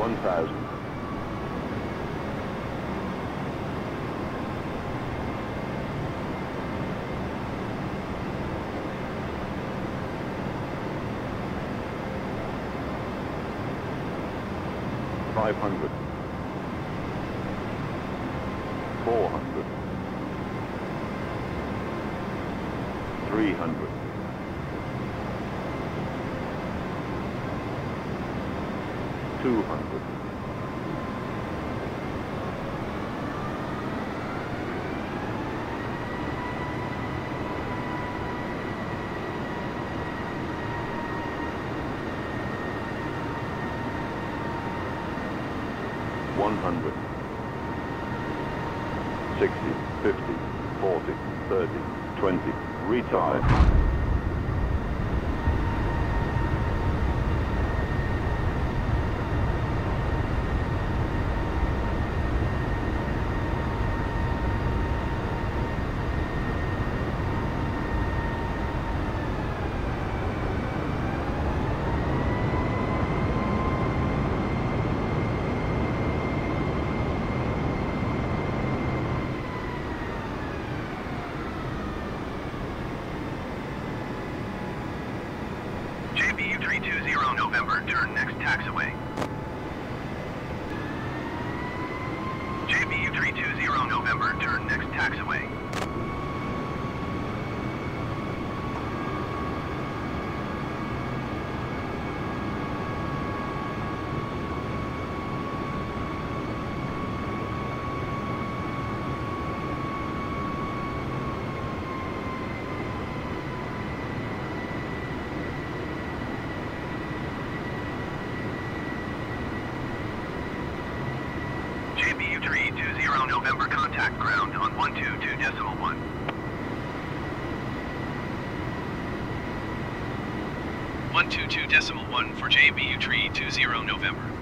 1000. Five hundred. Four hundred. Three hundred. Two hundred. One hundred. Sixty, fifty, forty, thirty, twenty. Retard. JBU 320 November, turn next taxiway. JBU 320 November, turn next taxiway. JBU 320 November, contact ground on 122 decimal 1. 122 decimal 1 for JBU 320 November.